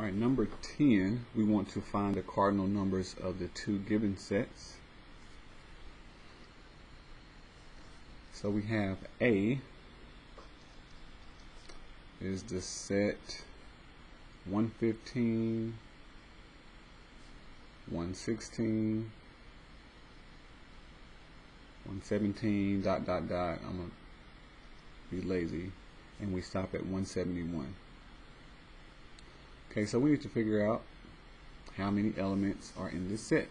All right, number 10, we want to find the cardinal numbers of the two given sets. So we have A is the set 115, 116, 117, dot, dot, dot. I'm going to be lazy. And we stop at 171. Okay, so we need to figure out how many elements are in this set.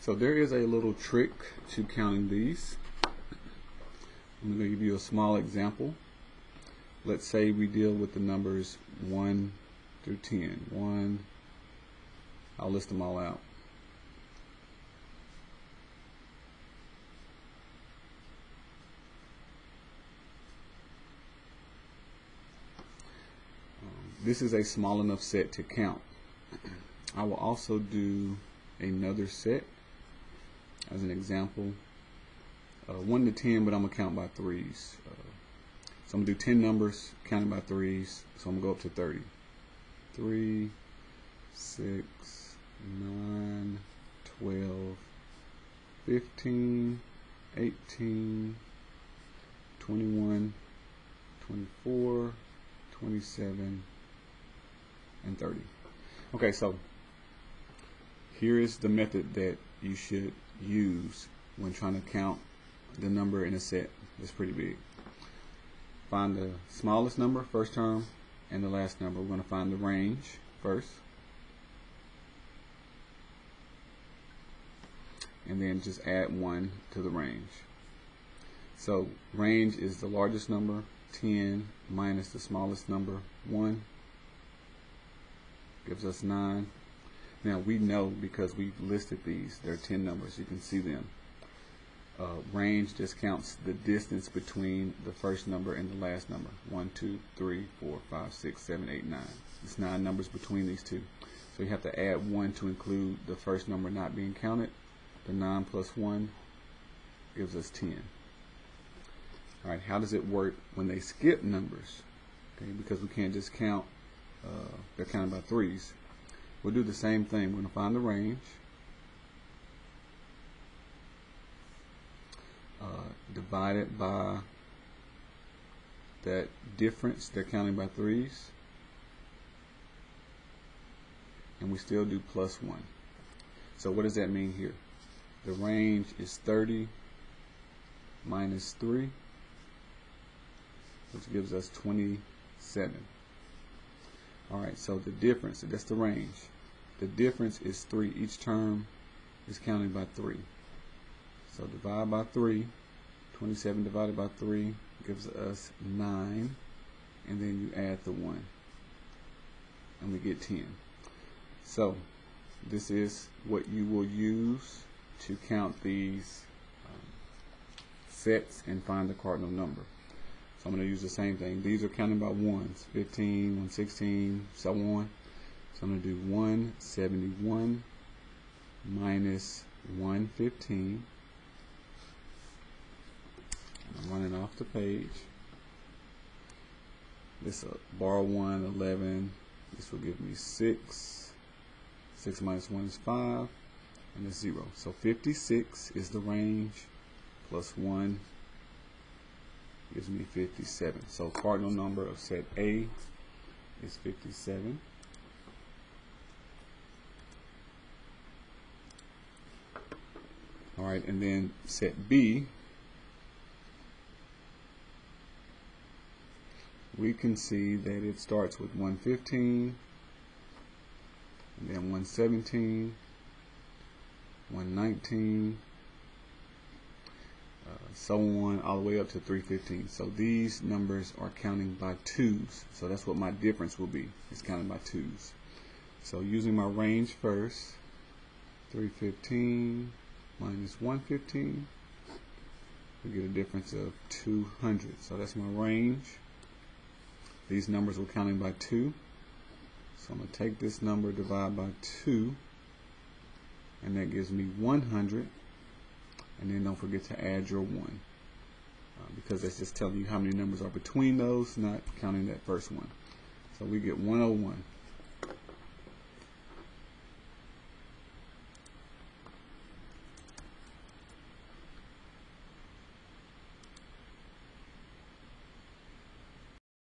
So there is a little trick to counting these. I'm going to give you a small example. Let's say we deal with the numbers 1 through 10. 1, I'll list them all out. This is a small enough set to count. I will also do another set as an example. Uh, 1 to 10, but I'm going to count by threes. Uh, so I'm going to do 10 numbers, counting by threes, so I'm going to go up to 30. 3, 6, 9, 12, 15, 18, 21, 24, 27, and 30. Okay, so here is the method that you should use when trying to count the number in a set. It's pretty big. Find the smallest number, first term, and the last number. We're going to find the range first. And then just add 1 to the range. So range is the largest number, 10 minus the smallest number, 1 gives us 9. Now we know because we've listed these, there are 10 numbers, you can see them. Uh, range just counts the distance between the first number and the last number. 1, 2, 3, 4, 5, 6, 7, 8, 9. It's 9 numbers between these two. So you have to add 1 to include the first number not being counted. The 9 plus 1 gives us 10. Alright, how does it work when they skip numbers? Okay, because we can't just count uh, they're counted by threes. We'll do the same thing. We're going to find the range. Uh, divide it by that difference. They're counting by threes. And we still do plus 1. So what does that mean here? The range is 30 minus 3, which gives us 27. Alright, so the difference, that's the range. The difference is 3. Each term is counted by 3. So divide by 3. 27 divided by 3 gives us 9. And then you add the 1. And we get 10. So this is what you will use to count these um, sets and find the cardinal number. So I'm going to use the same thing. These are counting by ones, 15, 116, so on. So I'm going to do 171 minus 115. I'm running off the page. This uh, bar 1, 11. This will give me 6. 6 minus 1 is 5. And it's 0. So 56 is the range plus 1 gives me 57. So cardinal number of set A is 57. All right, and then set B, we can see that it starts with 115, and then 117, 119, so on all the way up to 315 so these numbers are counting by twos. So that's what my difference will be. It's counting by twos. So using my range first 315 minus 115 we get a difference of 200 so that's my range. These numbers were counting by 2 so I'm going to take this number divide by 2 and that gives me 100 and then don't forget to add your 1 uh, because that's just telling you how many numbers are between those not counting that first one So we get 101.